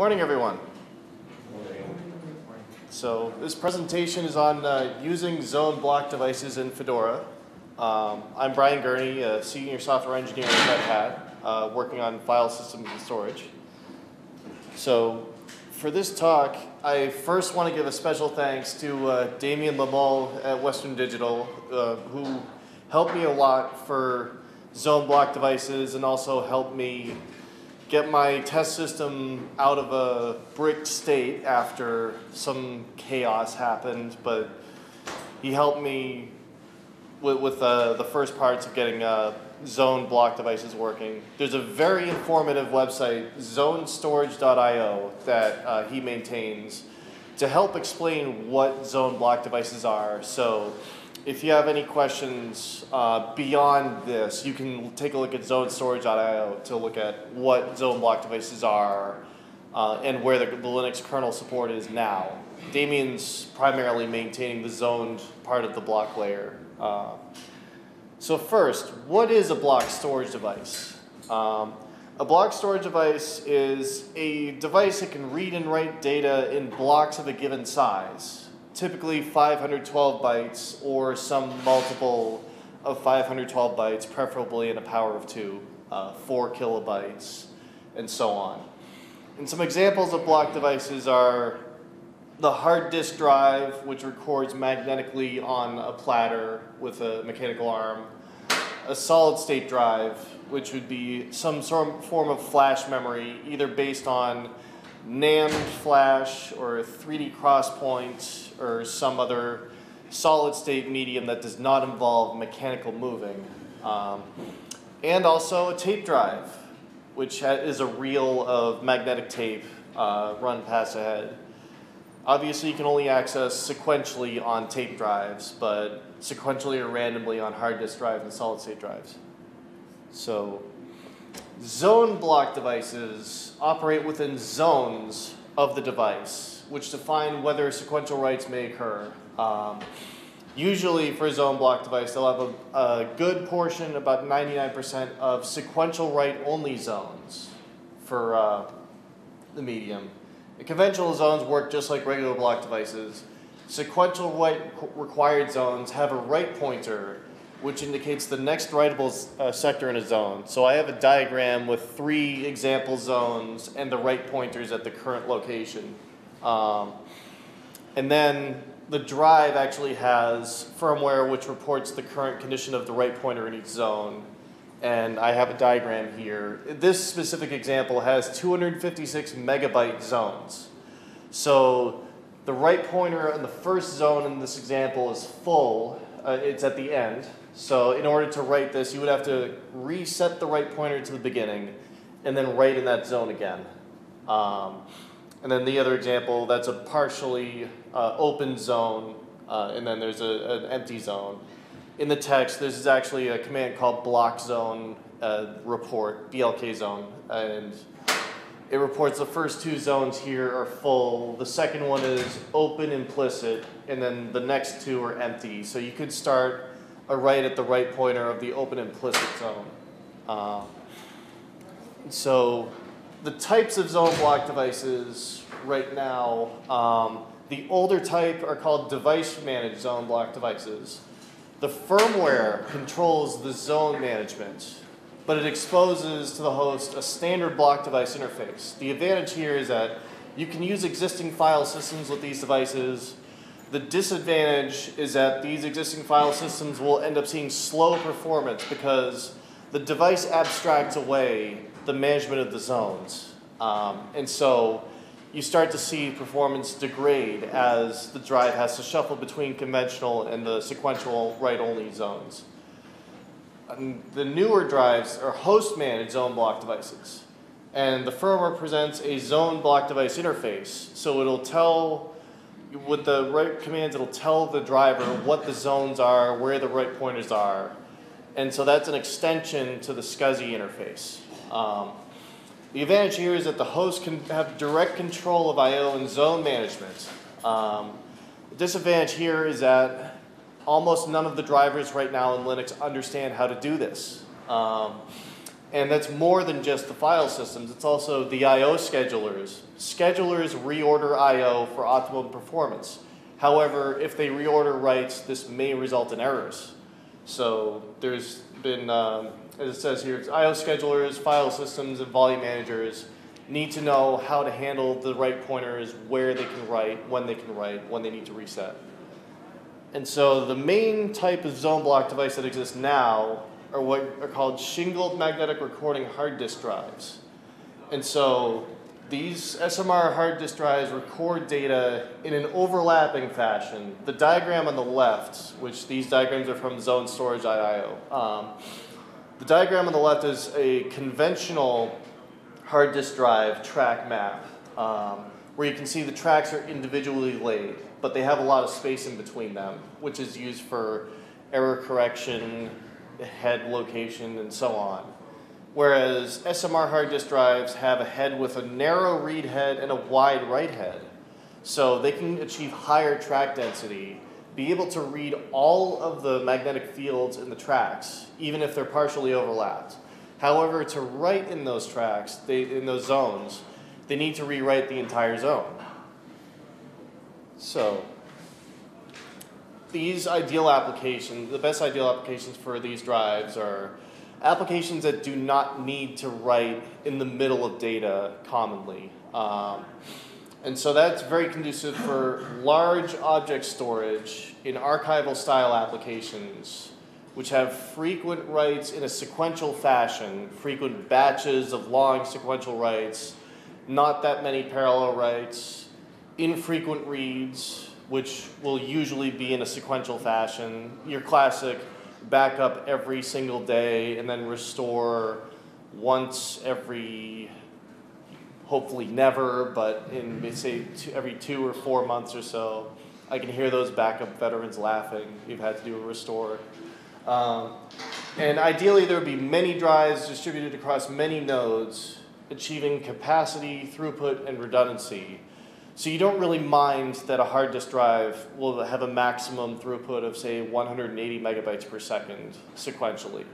morning, everyone. So this presentation is on uh, using zone block devices in Fedora. Um, I'm Bryan Gurney, a senior software engineer at Red Hat, uh, working on file systems and storage. So for this talk, I first want to give a special thanks to uh, Damien Le Moal at Western Digital, uh, who helped me a lot for zone block devices and also helped me get my test system out of a bricked state after some chaos happened, but he helped me with, with uh, the first parts of getting uh, zone block devices working. There's a very informative website, zonestorage.io, that uh, he maintains to help explain what zone block devices are. So if you have any questions uh, beyond this, you can take a look at zonestorage.io to look at what zone block devices are uh, and where the, the, Linux kernel support is now. Damien's primarily maintaining the zoned part of the block layer. Uh, so first, what is a block storage device? Um, a block storage device is a device that can read and write data in blocks of a given size typically 512 bytes or some multiple of 512 bytes, preferably in a power of two, uh, four kilobytes, and so on. And some examples of block devices are the hard disk drive, which records magnetically on a platter with a mechanical arm, a solid state drive, which would be some sort of form of flash memory, either based on NAND flash or 3D XPoint or some other solid state medium that does not involve mechanical moving. Um, and also a tape drive, which is a reel of magnetic tape uh, run pass ahead. Obviously, you can only access sequentially on tape drives, but sequentially or randomly on hard disk drives and solid state drives. So Zone block devices operate within zones of the device, which define whether sequential writes may occur. Um, usually for a zone block device, they'll have a, a good portion, about 99% of sequential write-only zones for uh, the medium. The conventional zones work just like regular block devices. Sequential write required zones have a write pointer which indicates the next writable uh, sector in a zone. So I have a diagram with three example zones and the write pointers at the current location. Um, and then the drive actually has firmware which reports the current condition of the write pointer in each zone. And I have a diagram here. This specific example has 256 megabyte zones. So the write pointer in the first zone in this example is full. Uh, it's at the end. So in order to write this, you would have to reset the write pointer to the beginning and then write in that zone again. Um, and then the other example, that's a partially uh, open zone, uh, and then there's a, an empty zone. In the text, this is actually a command called block zone uh, report, BLK zone, and it reports the first two zones here are full. The second one is open implicit, and then the next two are empty. So you could start write at the right pointer of the open implicit zone. Uh, so the types of zone block devices right now, um, the older type are called device managed zone block devices. The firmware controls the zone management, but it exposes to the host a standard block device interface. The advantage here is that you can use existing file systems with these devices the disadvantage is that these existing file systems will end up seeing slow performance because the device abstracts away the management of the zones. Um, and so you start to see performance degrade as the drive has to shuffle between conventional and the sequential write-only zones. And the newer drives are host-managed zone block devices. And the firmware presents a zone block device interface. So it'll tell with the write commands, it'll tell the driver what the zones are, where the write pointers are. And so that's an extension to the SCSI interface. Um, the advantage here is that the host can have direct control of I.O. and zone management. Um, the disadvantage here is that almost none of the drivers right now in Linux understand how to do this. Um, And that's more than just the file systems, it's also the I.O. schedulers. Schedulers reorder I.O. for optimum performance. However, if they reorder writes, this may result in errors. So there's been, um, as it says here, I.O. schedulers, file systems, and volume managers need to know how to handle the write pointers, where they can write, when they can write, when they need to reset. And so the main type of zone block device that exists now are what are called shingled magnetic recording hard disk drives. And so these SMR hard disk drives record data in an overlapping fashion. The diagram on the left, which these diagrams are from Zone Storage IIO, um, the diagram on the left is a conventional hard disk drive track map um, where you can see the tracks are individually laid, but they have a lot of space in between them, which is used for error correction, head location, and so on. Whereas SMR hard disk drives have a head with a narrow read head and a wide write head. So they can achieve higher track density, be able to read all of the magnetic fields in the tracks, even if they're partially overlapped. However, to write in those tracks, they, in those zones, they need to rewrite the entire zone. So, these ideal applications, the best ideal applications for these drives are applications that do not need to write in the middle of data commonly. Um, and so that's very conducive for large object storage in archival style applications which have frequent writes in a sequential fashion, frequent batches of long sequential writes, not that many parallel writes, infrequent reads, which will usually be in a sequential fashion, your classic backup every single day and then restore once every hopefully never, but in say two, every two or four months or so. I can hear those backup veterans laughing. You've had to do a restore. Um, and ideally, there would be many drives distributed across many nodes, achieving capacity, throughput, and redundancy. So you don't really mind that a hard disk drive will have a maximum throughput of, say, 180 megabytes per second sequentially.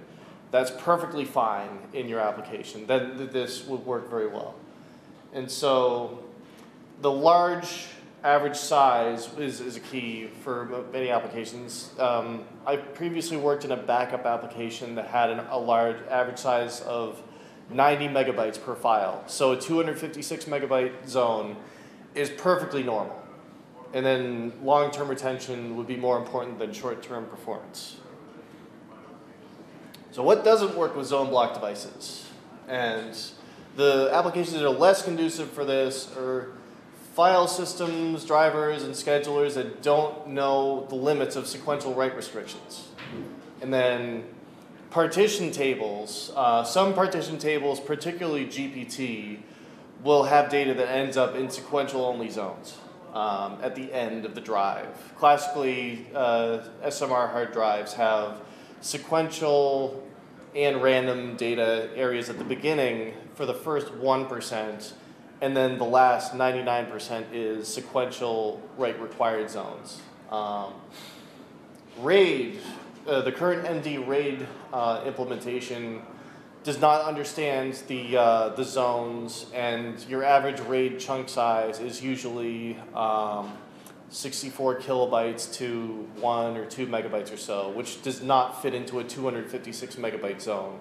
That's perfectly fine in your application. Then this would work very well. And so the large average size is, is a key for many applications. Um, I previously worked in a backup application that had an, a large average size of 90 megabytes per file. So a 256 megabyte zone is perfectly normal. And then long-term retention would be more important than short-term performance. So what doesn't work with zone block devices? And the applications that are less conducive for this are file systems, drivers, and schedulers that don't know the limits of sequential write restrictions. And then partition tables, uh, some partition tables, particularly GPT, will have data that ends up in sequential only zones um, at the end of the drive. Classically, uh, SMR hard drives have sequential and random data areas at the beginning for the first 1% and then the last 99% is sequential write required zones. Um, RAID, uh, the current MD RAID uh, implementation does not understand the, uh, the zones and your average RAID chunk size is usually um, 64 kilobytes to one or two megabytes or so, which does not fit into a 256 megabyte zone.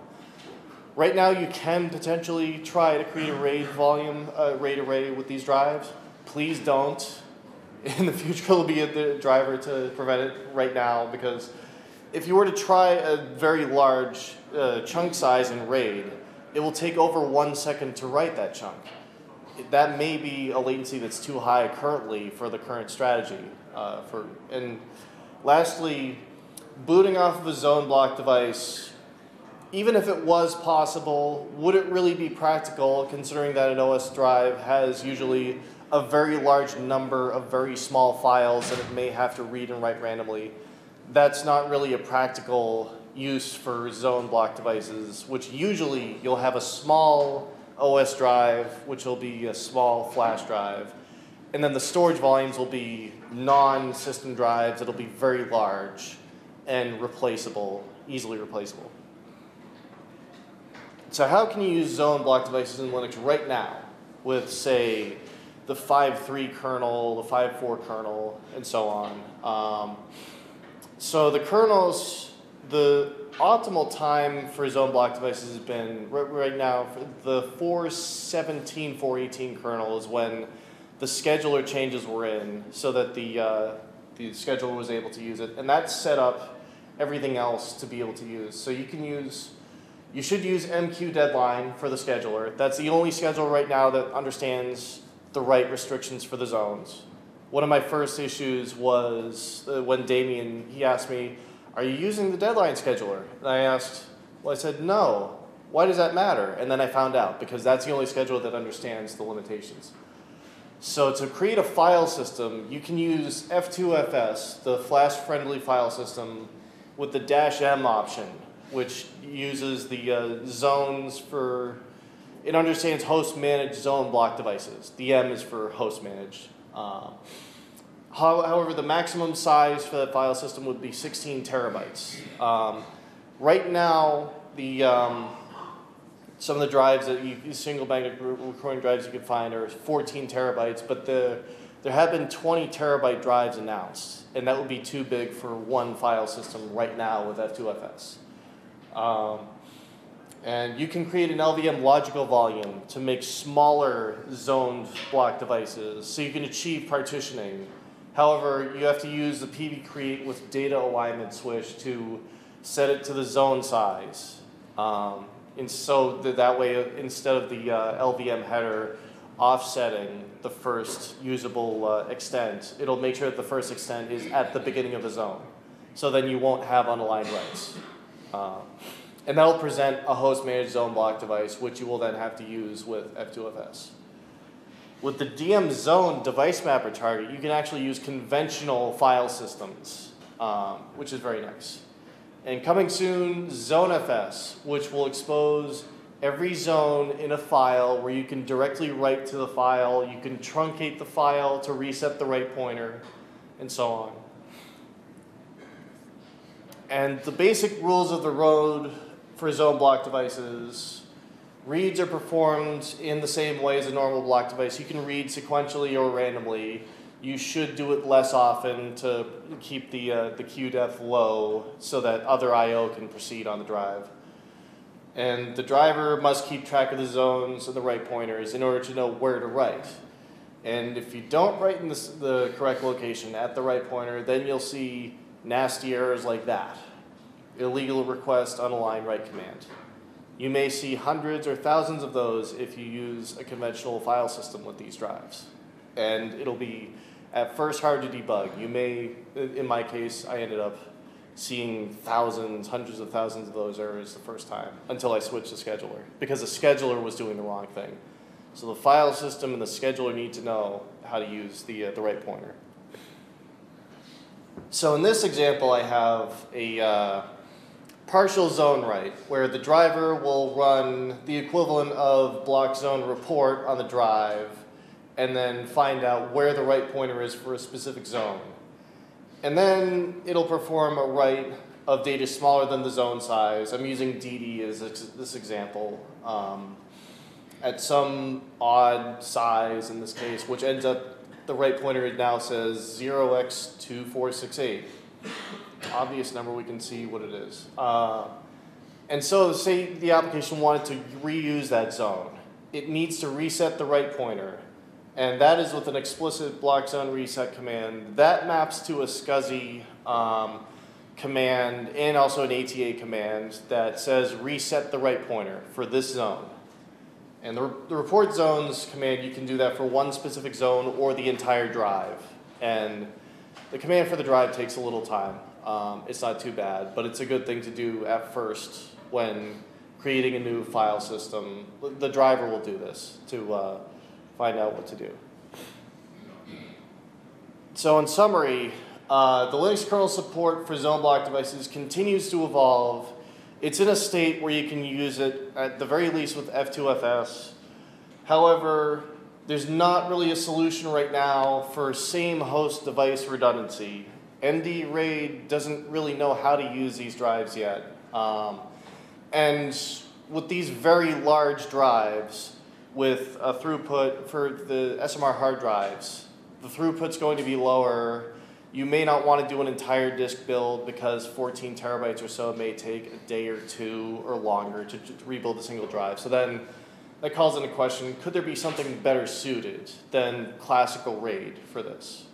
Right now, you can potentially try to create a RAID volume, uh, RAID array with these drives. Please don't. In the future, it'll be a driver to prevent it right now because if you were to try a very large uh, chunk size in RAID, it will take over one second to write that chunk. That may be a latency that's too high currently for the current strategy. Uh, for and lastly, booting off of a zone block device even if it was possible, would it really be practical considering that an OS drive has usually a very large number of very small files that it may have to read and write randomly? That's not really a practical use for zone block devices, which usually you'll have a small OS drive, which will be a small flash drive, and then the storage volumes will be non-system drives. It'll be very large and replaceable, easily replaceable. So how can you use zone block devices in Linux right now with, say, the 5.3 kernel, the 5.4 kernel, and so on? Um, so the kernels, the optimal time for zone block devices has been, right, right now, for the 4.17, 4.18 kernel is when the scheduler changes were in so that the, uh, the scheduler was able to use it. And that set up everything else to be able to use. So you can use, you should use MQ deadline for the scheduler. That's the only scheduler right now that understands the right restrictions for the zones. One of my first issues was uh, when Damien, he asked me, are you using the deadline scheduler? And I asked, well, I said, no. Why does that matter? And then I found out, because that's the only scheduler that understands the limitations. So to create a file system, you can use F2FS, the flash-friendly file system, with the dash M option, which uses the uh, zones for, it understands host managed zone block devices. The M is for host managed. Um, however, the maximum size for that file system would be 16 terabytes. Um, right now, the um, some of the drives that you, shingled magnetic recording drives you can find are 14 terabytes, but the, there have been 20 terabyte drives announced, and that would be too big for one file system right now with F2FS. Um, and you can create an LVM logical volume to make smaller zoned block devices so you can achieve partitioning. However, you have to use the pvcreate with data alignment switch to set it to the zone size. Um, and so that, that way, instead of the uh, LVM header offsetting the first usable uh, extent, it'll make sure that the first extent is at the beginning of the zone. So then you won't have unaligned writes. Uh, and that'll present a host managed zone block device, which you will then have to use with F2FS. With the DM zone device mapper target, you can actually use conventional file systems, um, which is very nice. And coming soon, ZoneFS, which will expose every zone in a file where you can directly write to the file, you can truncate the file to reset the write pointer, and so on. And the basic rules of the road for zone block devices, reads are performed in the same way as a normal block device. You can read sequentially or randomly you should do it less often to keep the, uh, the queue depth low so that other I.O. can proceed on the drive. And the driver must keep track of the zones and the write pointers in order to know where to write. And if you don't write in the, the correct location at the write pointer, then you'll see nasty errors like that. Illegal request unaligned write command. You may see hundreds or thousands of those if you use a conventional file system with these drives. And it'll be at first hard to debug. You may, in my case, I ended up seeing thousands, hundreds of thousands of those errors the first time until I switched the scheduler because the scheduler was doing the wrong thing. So the file system and the scheduler need to know how to use the, uh, the write pointer. So in this example, I have a uh, partial zone write where the driver will run the equivalent of block zone report on the drive and then find out where the write pointer is for a specific zone. And then it'll perform a write of data smaller than the zone size. I'm using DD as this example. Um, at some odd size in this case, which ends up, the write pointer now says 0x2468. Obvious number, we can see what it is. Uh, and so say the application wanted to reuse that zone. It needs to reset the write pointer and that is with an explicit block zone reset command. That maps to a SCSI um, command and also an ATA command that says reset the write pointer for this zone. And the, the report zones command, you can do that for one specific zone or the entire drive. And the command for the drive takes a little time. Um, it's not too bad, but it's a good thing to do at first when creating a new file system. The driver will do this to uh, find out what to do. So in summary, uh, the Linux kernel support for zone block devices continues to evolve. It's in a state where you can use it at the very least with F2FS. However, there's not really a solution right now for same host device redundancy. MD RAID doesn't really know how to use these drives yet. Um, and with these very large drives, with a throughput for the SMR hard drives, the throughput's going to be lower. You may not want to do an entire disk build because 14 terabytes or so may take a day or two or longer to, to rebuild a single drive. So then that calls into question, could there be something better suited than classical RAID for this?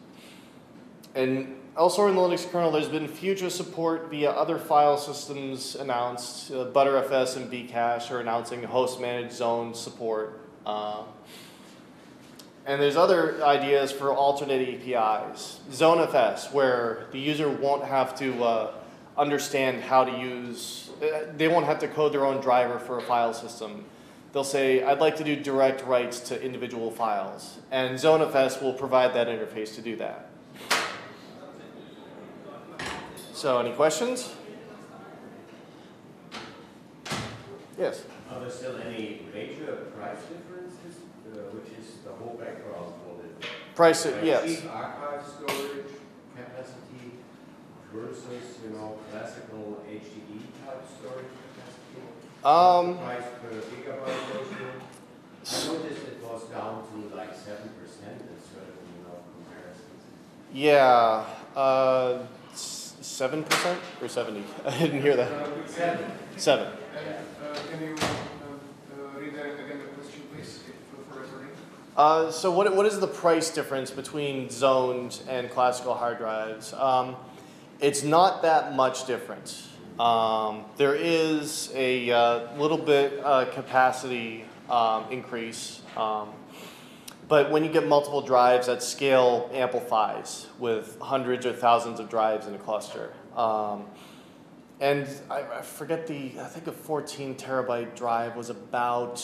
And elsewhere in the Linux kernel, there's been future support via other file systems announced. Uh, Btrfs and Bcache are announcing host managed zone support. Uh, and there's other ideas for alternate APIs. ZoneFS, where the user won't have to uh, understand how to use, uh, they won't have to code their own driver for a file system. They'll say, I'd like to do direct writes to individual files. And ZoneFS will provide that interface to do that. So, any questions? Yes. Are there still any major price differences, uh, which is the whole background for the Price like yes. archive storage capacity versus, you know, classical HDD type storage capacity? Um, Price per gigabyte ratio? I noticed it was down to like seven percent in certain, you know, comparisons. yeah. Uh, seven percent or seventy? I didn't hear that. Seven. Seven. Uh, can you uh, uh, read that again, the question, please, for recording? Uh, so what, what is the price difference between zoned and classical hard drives? Um, it's not that much different. Um, there is a uh, little bit uh, capacity um, increase, um, but when you get multiple drives, that scale amplifies with hundreds or thousands of drives in a cluster. Um, and I, I forget the, I think a 14 terabyte drive was about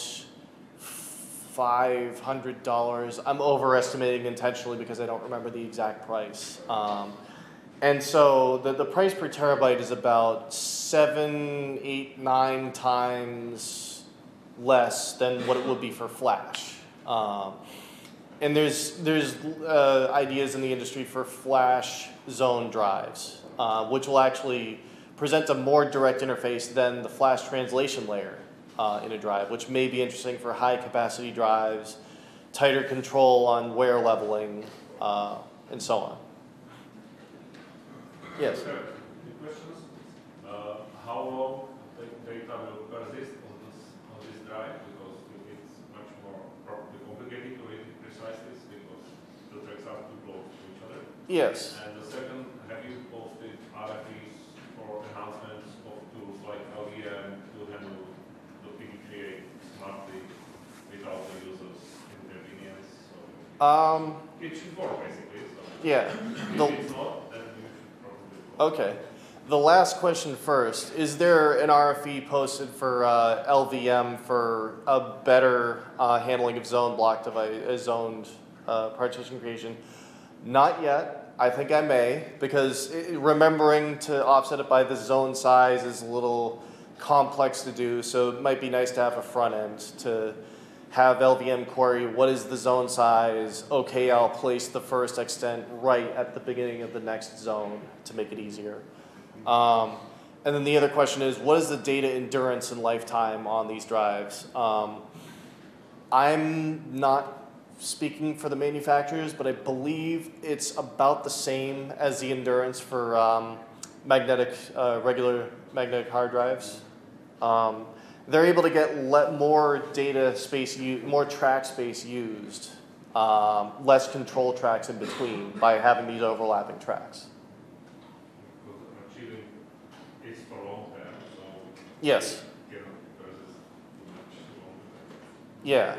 five hundred dollars. I'm overestimating intentionally because I don't remember the exact price. Um, and so the, the price per terabyte is about seven, eight, nine times less than what it would be for flash. Um, and there's there's uh, ideas in the industry for flash zone drives, uh, which will actually present a more direct interface than the flash translation layer uh, in a drive, which may be interesting for high capacity drives, tighter control on wear leveling, uh, and so on. Yes. Questions? Uh, How long data will persist on this, on this drive? Because it's much more probably complicated to read it precisely because the tracks are too close to each other. Yes. And the second, have you posted RFPs for enhancements of tools like LVM to handle the pvcreate smartly without the user's inconvenience? So Um, it should work basically, so yeah. if The, it's not, then you should probably. Okay. The last question first. Is there an RFE posted for uh, LVM for a better uh, handling of zone block device, uh, zoned uh, partition creation? Not yet. I think I may because remembering to offset it by the zone size is a little complex to do. So it might be nice to have a front end to have LVM query what is the zone size. Okay, I'll place the first extent right at the beginning of the next zone to make it easier. Um, and then the other question is, what is the data endurance and lifetime on these drives? Um, I'm not speaking for the manufacturers, but I believe it's about the same as the endurance for um, magnetic, uh, regular magnetic hard drives. Um, they're able to get le- more data space, u- more track space used, um, less control tracks in between by having these overlapping tracks. Because achieving is for long term, so Yes. we cannot persist too much long. Yeah.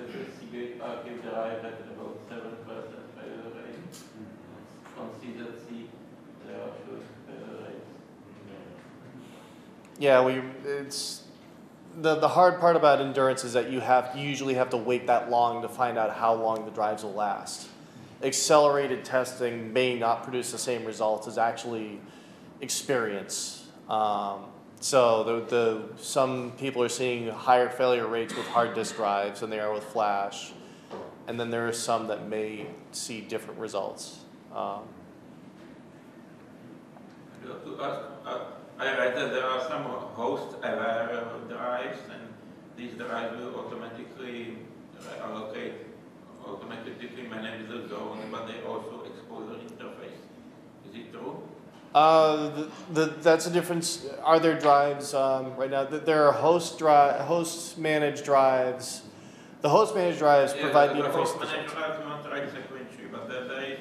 I think that the, uh, the Seagate archive about seven percent failure rate. Consider C, there are good failure rates. Yeah, we it's the the hard part about endurance is that you have you usually have to wait that long to find out how long the drives will last. Accelerated testing may not produce the same results as actually experience. Um, so the, the some people are seeing higher failure rates with hard disk drives than they are with flash, and then there are some that may see different results. Um, I read that there are some host-aware drives, and these drives will automatically allocate, automatically manage the zone, but they also expose the interface. Is it true? Uh, the, the, that's a difference. Are there drives um, right now? Th- There are host dri- host managed drives. The host managed drives Yeah, provide the the host interface. manager drives not right sequentially, but there is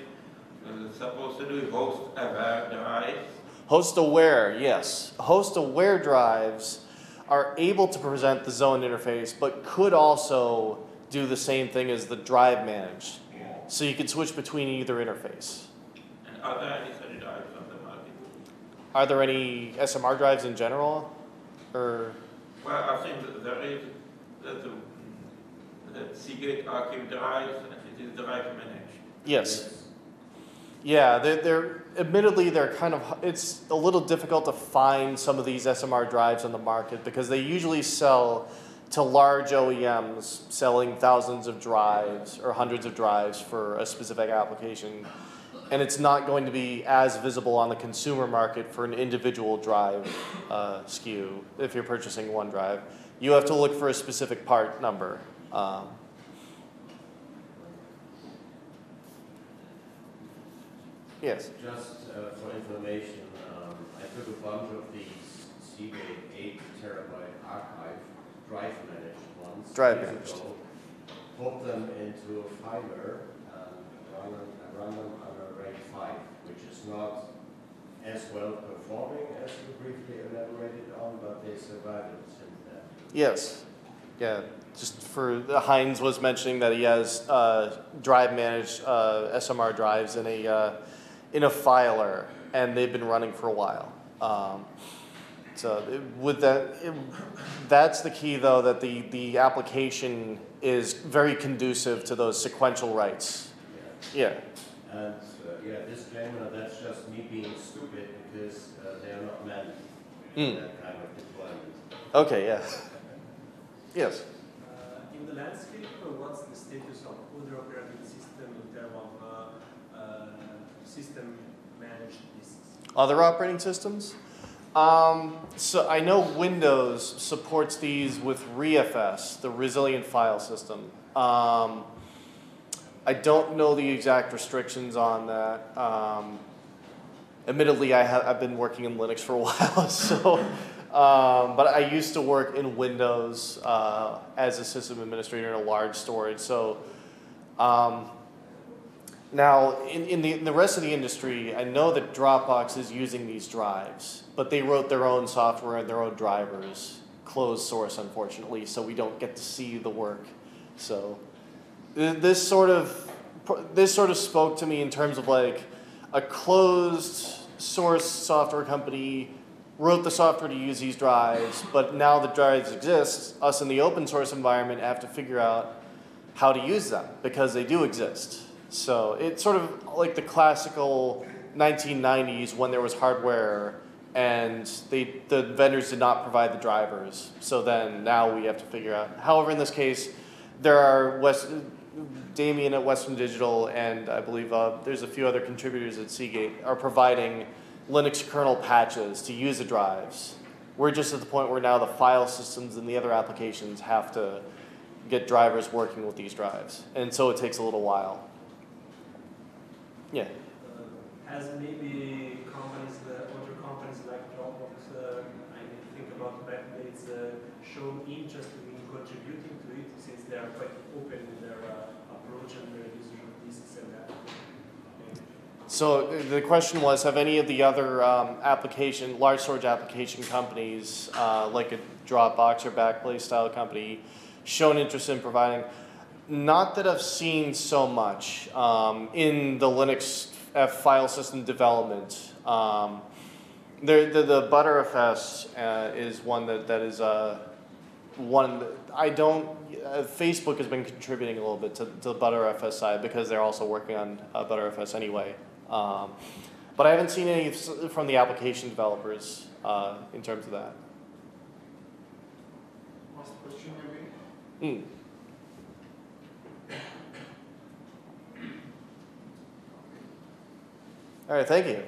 uh, supposed to be host-aware drives. Host aware, yes. Host aware drives are able to present the zone interface, but could also do the same thing as the drive managed. So you can switch between either interface. And are there any such drives on the market? Are there any SMR drives in general? Or Well, I think that there is, that the, that Seagate Archive drives, and it is drive managed. yes. Yeah, they're, they're admittedly they're kind of it's a little difficult to find some of these SMR drives on the market because they usually sell to large OEMs selling thousands of drives or hundreds of drives for a specific application. And it's not going to be as visible on the consumer market for an individual drive uh, SKU if you're purchasing one drive. You have to look for a specific part number. Um, yes. Just uh, for information, um, I took a bunch of these Seagate 8 terabyte archive drive managed ones. Drive managed. ago, Put them into a Finder and run them, run them on a 5, which is not as well performing as you briefly elaborated on, but they survived it. Yes. Yeah. Just for Heinz was mentioning that he has uh, drive managed uh, SMR drives in a uh, in a filer, and they've been running for a while. Um, so it, with that, it, that's the key though that the the application is very conducive to those sequential writes. Yeah. Yeah. And, yeah, disclaimer, that's just me being stupid because uh, they are not meant for Mm. that kind of deployment. Okay. Yeah. Yes. Uh, In the landscape, uh, what's the status of other operating system in terms of uh, uh, system managed disks? Other operating systems? Um, so I know Windows supports these with ReFS, the resilient file system. Um, I don't know the exact restrictions on that. Um, admittedly, I have I've been working in Linux for a while, so um, but I used to work in Windows uh, as a system administrator in a large storage. So um, now, in, in, the, in the rest of the industry, I know that Dropbox is using these drives, but they wrote their own software and their own drivers, closed source, unfortunately, so we don't get to see the work. So, this sort of this sort of spoke to me in terms of like a closed source software company wrote the software to use these drives, but now the drives exist. Us in the open source environment have to figure out how to use them because they do exist. So it's sort of like the classical 1990s when there was hardware and they, the vendors did not provide the drivers. So then now we have to figure out. However, in this case, there are West, Damien at Western Digital and I believe uh, there's a few other contributors at Seagate are providing Linux kernel patches to use the drives. We're just at the point where now the file systems and the other applications have to get drivers working with these drives. And so it takes a little while. Yeah. Uh, Has maybe companies, uh, other companies like Dropbox, uh, I think about Backblaze, uh, shown interest in contributing to it since they are quite open in their uh, approach and their usage of disks and that. So the question was, have any of the other um, application, large storage application companies, uh, like a Dropbox or Backblaze style company, shown interest in providing? Not that I've seen so much um, in the Linux file system development. Um, there, the, the Btrfs uh, is one that, that is uh, one that I don't. Uh, Facebook has been contributing a little bit to, to the Btrfs side because they're also working on uh, Btrfs anyway. Um, but I haven't seen any from the application developers uh, in terms of that. Last question maybe? Mm. All right, thank you.